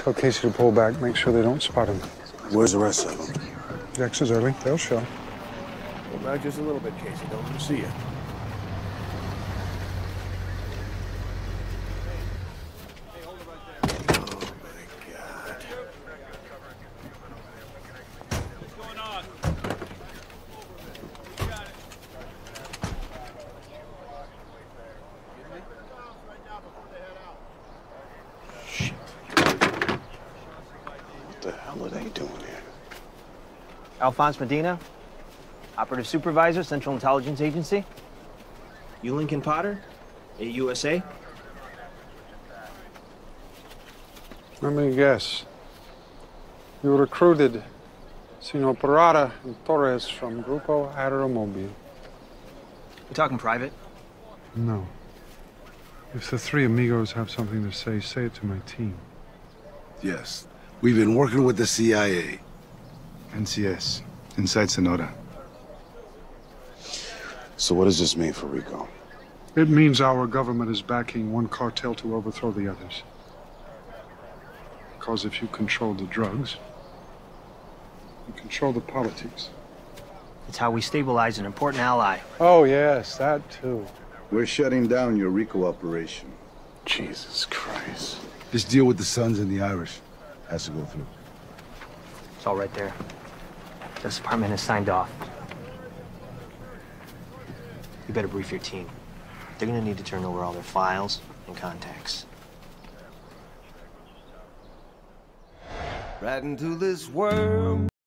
Tell Casey to pull back. Make sure they don't spot him. Where's the rest of them? Dex is early. They'll show. Pull back just a little bit, Casey. Don't let them see you. They doing here? Alphonse Medina, Operative Supervisor, Central Intelligence Agency. You Lincoln Potter, AUSA. Let me guess. You recruited Sino Parada and Torres from Grupo Aeromobile. We talking private? No. If the three amigos have something to say, say it to my team. Yes. We've been working with the CIA. NCS, inside Sonora. So what does this mean for RICO? It means our government is backing one cartel to overthrow the others. Because if you control the drugs, you control the politics. It's how we stabilize an important ally. Oh, yes, that too. We're shutting down your RICO operation. Jesus Christ. This deal with the Sons and the Irish has to go through. It's all right there. This Department has signed off. You better brief your team. They're gonna need to turn over all their files and contacts. Right into this world